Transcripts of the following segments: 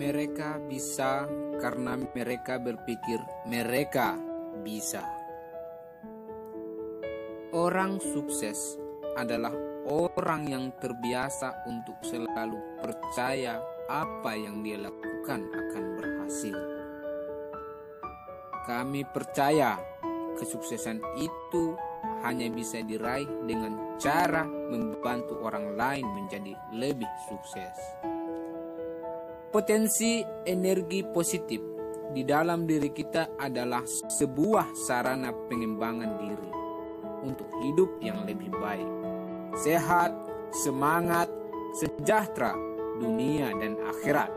Mereka bisa karena mereka berpikir mereka bisa. Orang sukses adalah orang yang terbiasa untuk selalu percaya apa yang dia lakukan akan berhasil. Kami percaya kesuksesan itu hanya bisa diraih dengan cara membantu orang lain menjadi lebih sukses. Potensi energi positif di dalam diri kita adalah sebuah sarana pengembangan diri untuk hidup yang lebih baik, sehat, semangat, sejahtera, dunia dan akhirat.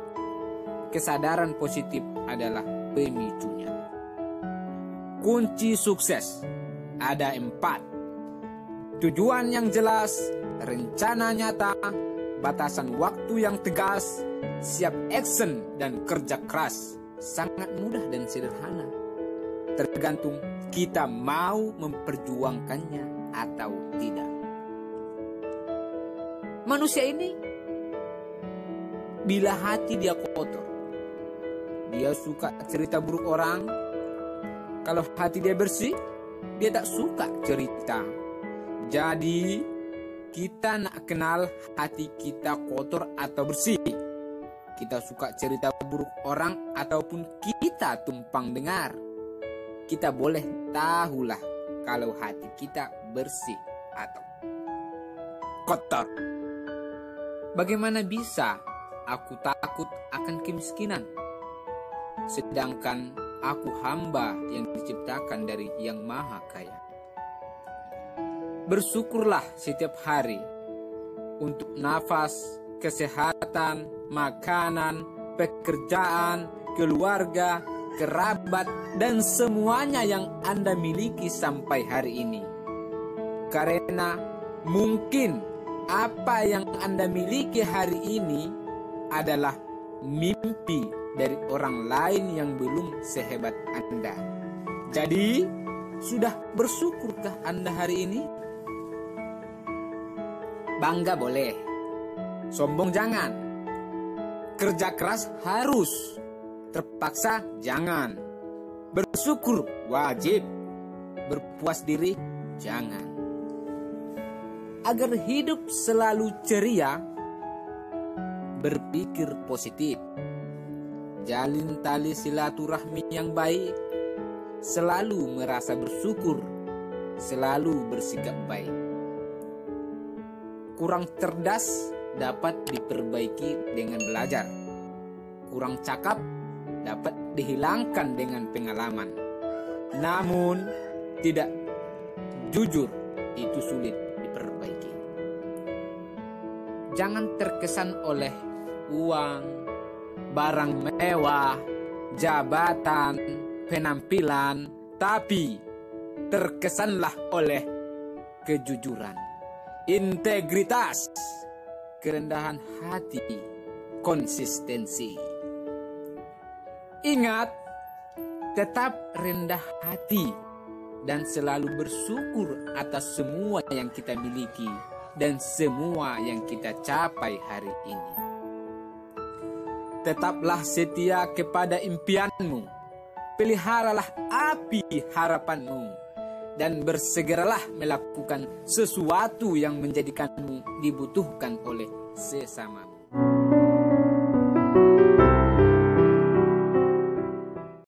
Kesadaran positif adalah pemicunya. Kunci sukses ada empat. Tujuan yang jelas, rencana nyata, batasan waktu yang tegas, siap action dan kerja keras. Sangat mudah dan sederhana. Tergantung kita mau memperjuangkannya atau tidak. Manusia ini bila hati dia kotor, dia suka cerita buruk orang. Kalau hati dia bersih, dia tak suka cerita. Jadi, kita nak kenal hati kita kotor atau bersih. Kita suka cerita buruk orang ataupun kita tumpang dengar. Kita boleh tahulah kalau hati kita bersih atau kotor. Bagaimana bisa aku takut akan kemiskinan? Sedangkan aku hamba yang diciptakan dari yang maha kaya. Bersyukurlah setiap hari untuk nafas, kesehatan, makanan, pekerjaan, keluarga, kerabat, dan semuanya yang Anda miliki sampai hari ini. Karena mungkin apa yang Anda miliki hari ini adalah mimpi dari orang lain yang belum sehebat Anda. Jadi, sudah bersyukurkah Anda hari ini? Bangga boleh, sombong jangan. Kerja keras harus, terpaksa jangan. Bersyukur wajib, berpuas diri jangan. Agar hidup selalu ceria, berpikir positif, jalin tali silaturahmi yang baik, selalu merasa bersyukur, selalu bersikap baik kurang cerdas dapat diperbaiki dengan belajar. Kurang cakap dapat dihilangkan dengan pengalaman. Namun, tidak jujur itu sulit diperbaiki. Jangan terkesan oleh uang, barang mewah, jabatan, penampilan, tapi terkesanlah oleh kejujuran integritas, kerendahan hati, konsistensi. Ingat, tetap rendah hati dan selalu bersyukur atas semua yang kita miliki dan semua yang kita capai hari ini. Tetaplah setia kepada impianmu. Peliharalah api harapanmu dan bersegeralah melakukan sesuatu yang menjadikanmu dibutuhkan oleh sesamamu.